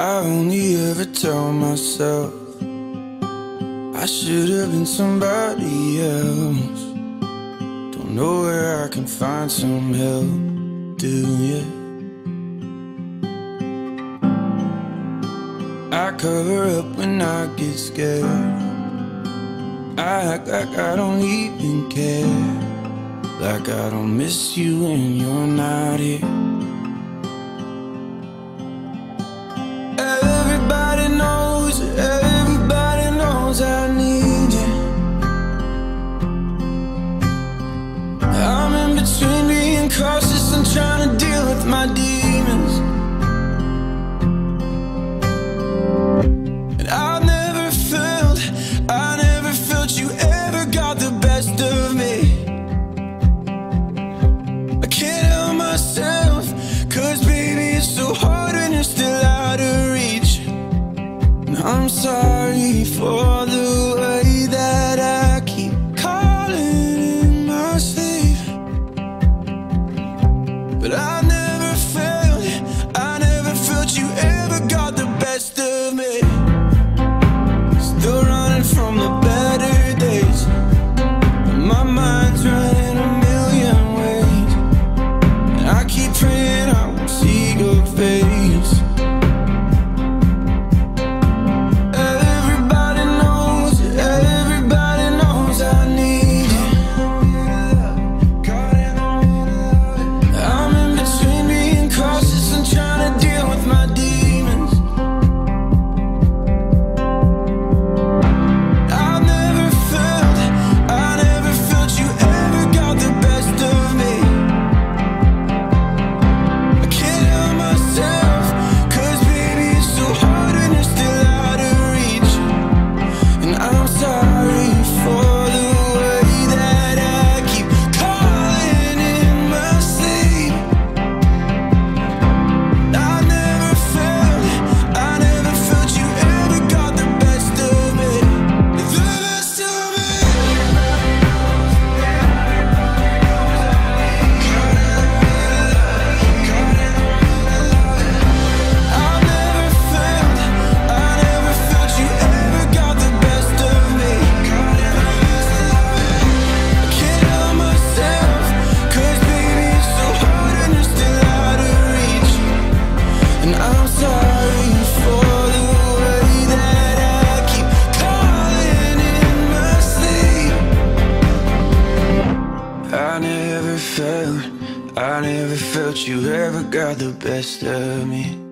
I only ever tell myself I should have been somebody else. Don't know where I can find some help, do you? I cover up when I get scared. I act like I don't even care. Like I don't miss you when you're not here. I'm sorry for I never felt you ever got the best of me